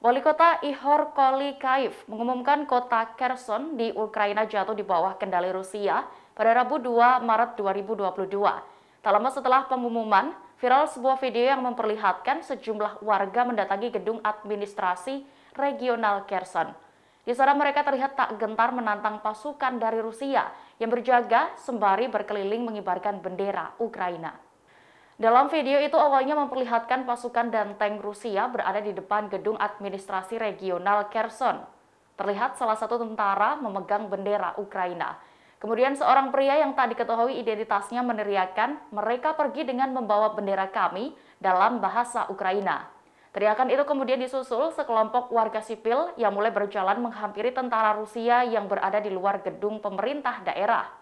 Wali kota Ihor Kolikaev mengumumkan kota Kherson di Ukraina jatuh di bawah kendali Rusia pada Rabu 2 Maret 2022. Tak lama setelah pengumuman, viral sebuah video yang memperlihatkan sejumlah warga mendatangi gedung administrasi regional Kherson. Di sana mereka terlihat tak gentar menantang pasukan dari Rusia yang berjaga sembari berkeliling mengibarkan bendera Ukraina. Dalam video itu awalnya memperlihatkan pasukan dan tank Rusia berada di depan gedung administrasi regional Kherson. Terlihat salah satu tentara memegang bendera Ukraina. Kemudian seorang pria yang tak diketahui identitasnya meneriakkan, mereka pergi dengan membawa bendera kami dalam bahasa Ukraina. Teriakan itu kemudian disusul sekelompok warga sipil yang mulai berjalan menghampiri tentara Rusia yang berada di luar gedung pemerintah daerah.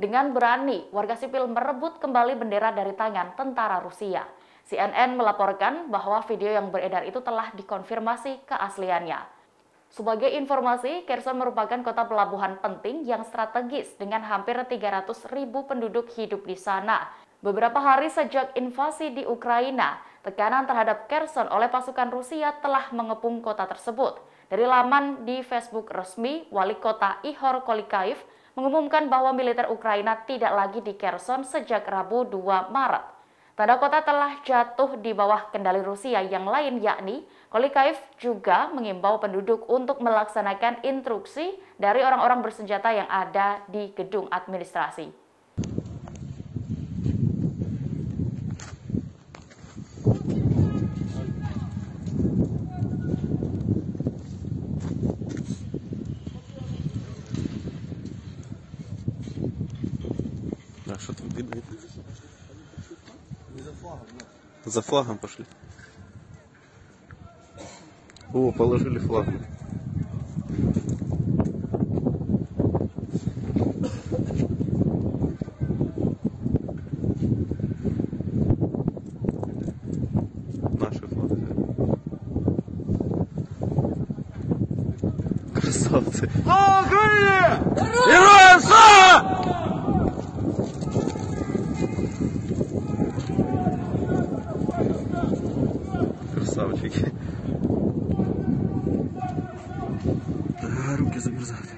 Dengan berani, warga sipil merebut kembali bendera dari tangan tentara Rusia. CNN melaporkan bahwa video yang beredar itu telah dikonfirmasi keasliannya. Sebagai informasi, Kherson merupakan kota pelabuhan penting yang strategis dengan hampir 300 ribu penduduk hidup di sana. Beberapa hari sejak invasi di Ukraina, tekanan terhadap Kherson oleh pasukan Rusia telah mengepung kota tersebut. Dari laman di Facebook resmi, wali kota Ihor Kolikaev mengumumkan bahwa militer Ukraina tidak lagi di Kherson sejak Rabu 2 Maret. Tanda kota telah jatuh di bawah kendali Rusia yang lain yakni Kolikaev juga mengimbau penduduk untuk melaksanakan instruksi dari orang-orang bersenjata yang ada di gedung administrasi. А что там видно? За флагом пошли. О, положили флаг. Наши флаги. Красавцы. Слава Україні! Героям Красавчики. А, руки замерзают.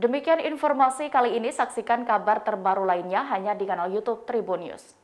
Demikian informasi kali ini, saksikan kabar terbaru lainnya hanya di kanal YouTube Tribun News.